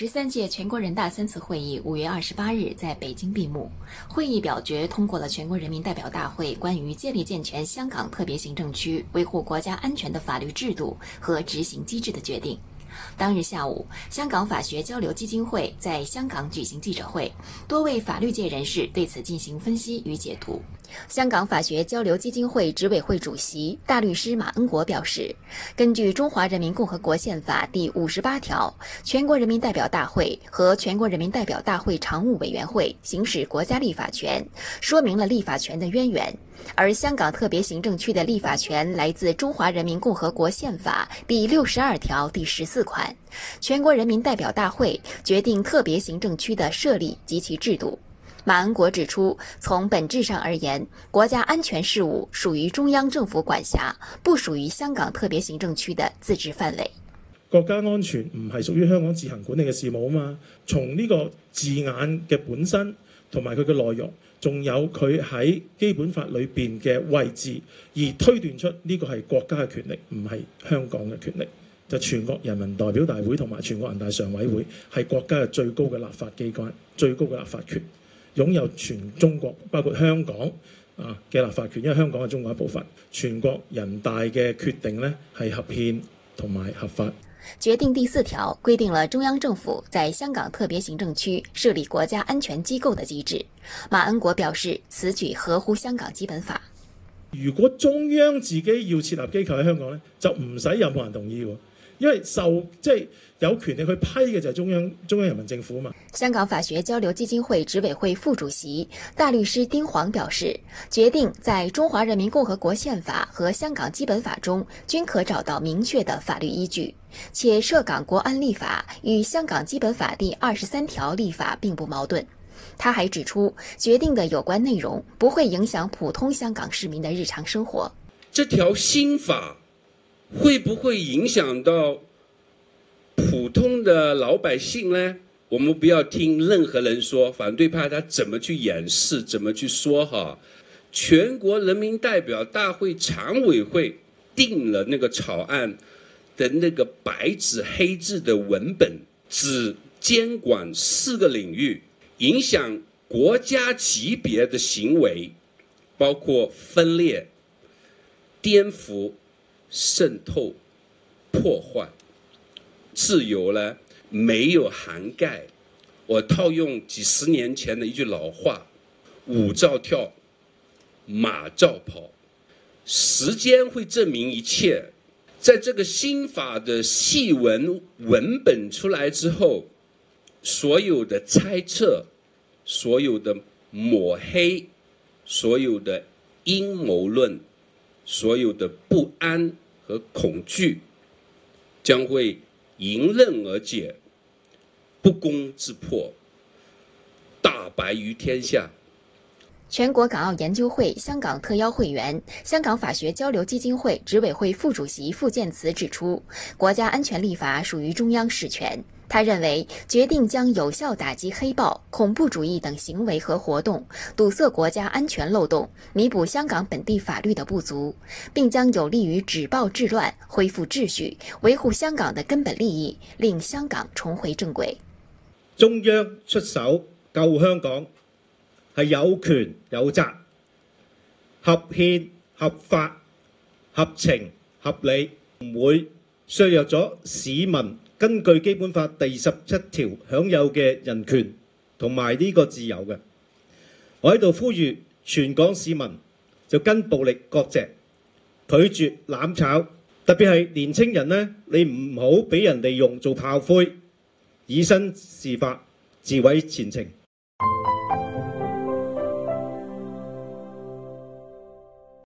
十三届全国人大三次会议五月二十八日在北京闭幕。会议表决通过了全国人民代表大会关于建立健全香港特别行政区维护国家安全的法律制度和执行机制的决定。当日下午，香港法学交流基金会在香港举行记者会，多位法律界人士对此进行分析与解读。香港法学交流基金会执委会主席大律师马恩国表示，根据《中华人民共和国宪法》第五十八条，全国人民代表大会和全国人民代表大会常务委员会行使国家立法权，说明了立法权的渊源。而香港特别行政区的立法权来自《中华人民共和国宪法》第六十二条第十四款，全国人民代表大会决定特别行政区的设立及其制度。马恩国指出，从本质上而言，国家安全事务属于中央政府管辖，不属于香港特别行政区的自治范围。國家安全唔係屬於香港自行管理嘅事務啊嘛。從呢個字眼嘅本身同埋佢嘅內容，仲有佢喺基本法裏邊嘅位置，而推斷出呢個係國家嘅權力，唔係香港嘅權力。就全國人民代表大會同埋全國人大常委會係國家嘅最高嘅立法機關，最高嘅立法權。擁有全中國包括香港啊嘅立法權，因為香港係中國一部分。全國人大嘅決定呢係合憲同埋合法。决定第四条规定了中央政府在香港特别行政区设立国家安全机构的机制。马恩国表示，此举合乎香港基本法。如果中央自己要设立机构喺香港呢，就唔使任何人同意喎。因為受即係有權力去批嘅就係中央中央人民政府啊嘛。香港法學交流基金會執委會副主席大律師丁黃表示，決定在中華人民共和國憲法和香港基本法中均可找到明確的法律依據，且涉港國安立法與香港基本法第二十三條立法並不矛盾。他還指出，決定的有關內容不會影響普通香港市民的日常生活。這條新法。会不会影响到普通的老百姓呢？我们不要听任何人说，反对派他怎么去掩饰，怎么去说哈？全国人民代表大会常委会定了那个草案的那个白纸黑字的文本，只监管四个领域，影响国家级别的行为，包括分裂、颠覆。渗透、破坏、自由呢，没有涵盖。我套用几十年前的一句老话：舞照跳，马照跑。时间会证明一切。在这个新法的细文文本出来之后，所有的猜测、所有的抹黑、所有的阴谋论。所有的不安和恐惧将会迎刃而解，不攻自破，大白于天下。全國港澳研究會香港特邀會員、香港法学交流基金會執委會副主席傅建慈指出，國家安全立法屬於中央事權。他認為決定將有效打擊黑暴、恐怖主義等行為和活動，堵塞國家安全漏洞，彌補香港本地法律的不足，並將有利於止暴制亂、恢復秩序、維護香港的根本利益，令香港重回正軌。中央出手救香港係有權有責，合憲、合法、合情、合理，唔會削弱咗市民。根據基本法第十七條享有嘅人權同埋呢個自由嘅，我喺度呼籲全港市民就跟暴力割席，拒絕攬炒，特別係年青人呢，你唔好俾人利用做炮灰，以身試法，自毀前程。